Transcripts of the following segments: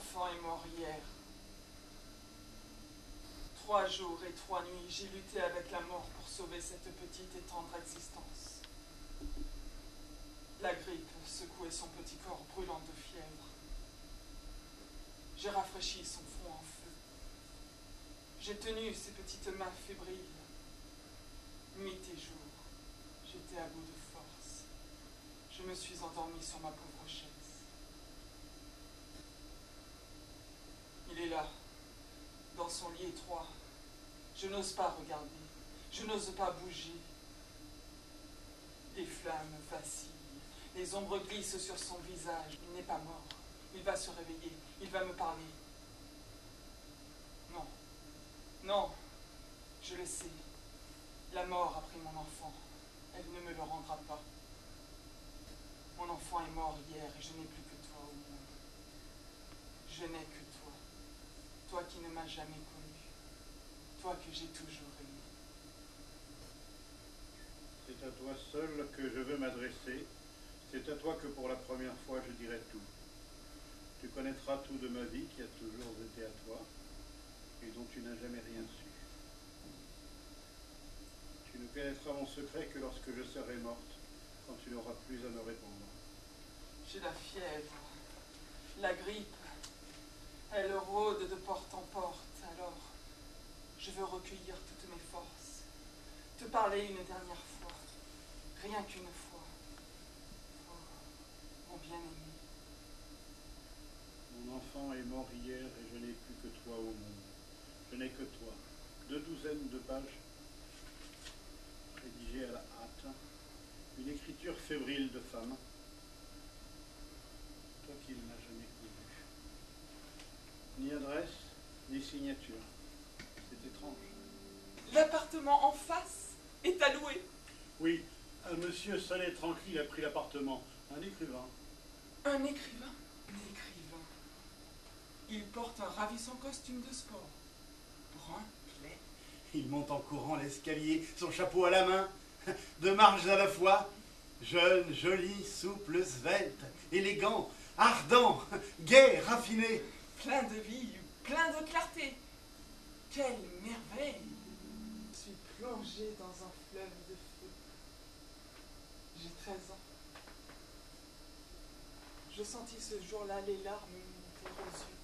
enfant est mort hier. Trois jours et trois nuits, j'ai lutté avec la mort pour sauver cette petite et tendre existence. La grippe secouait son petit corps brûlant de fièvre. J'ai rafraîchi son front en feu. J'ai tenu ses petites mains fébriles. Nuit et jour, j'étais à bout de force. Je me suis endormi sur ma pauvre chaise. Il est là, son lit étroit. Je n'ose pas regarder, je n'ose pas bouger. Les flammes vacillent, les ombres glissent sur son visage. Il n'est pas mort, il va se réveiller, il va me parler. Non, non, je le sais. La mort a pris mon enfant, elle ne me le rendra pas. Mon enfant est mort hier et je n'ai plus que toi au monde. Je n'ai que toi, toi qui ne m'as jamais connu, toi que j'ai toujours aimé. C'est à toi seul que je veux m'adresser. C'est à toi que pour la première fois je dirai tout. Tu connaîtras tout de ma vie qui a toujours été à toi et dont tu n'as jamais rien su. Tu ne connaîtras mon secret que lorsque je serai morte, quand tu n'auras plus à me répondre. J'ai la fièvre, la grippe. Elle rôde de porte en porte. Alors, je veux recueillir toutes mes forces. Te parler une dernière fois. Rien qu'une fois. Oh, mon bien-aimé. Mon enfant est mort hier et je n'ai plus que toi au monde. Je n'ai que toi. Deux douzaines de pages rédigées à la hâte. Une écriture fébrile de femme. Toi qui ne signature. C'est étrange. L'appartement en face est à louer. Oui, un monsieur seul et tranquille a pris l'appartement. Un écrivain. Un écrivain Un écrivain. Il porte un ravissant costume de sport. Brun clair. Il monte en courant l'escalier, son chapeau à la main, deux marches à la fois. Jeune, joli, souple, svelte, élégant, ardent, gai, raffiné. Plein de vie, plein de clarté. Quelle merveille Je suis plongé dans un fleuve de feu. J'ai 13 ans. Je sentis ce jour-là les larmes me monter aux yeux.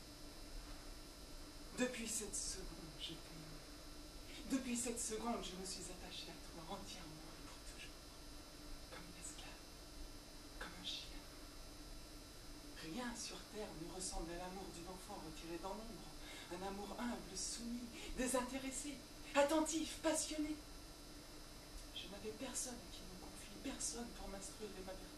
Depuis cette seconde, je t'aime. Depuis cette seconde, je me suis attachée à toi entièrement et pour toujours. Comme une esclave. Comme un chien. Rien sur terre ne ressemble à l'amour d'une enfant retirée dans l'ombre. Un amour humble, soumis, désintéressé, attentif, passionné. Je n'avais personne qui me confier, personne pour m'instruire et m'avertir.